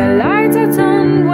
the lights are turned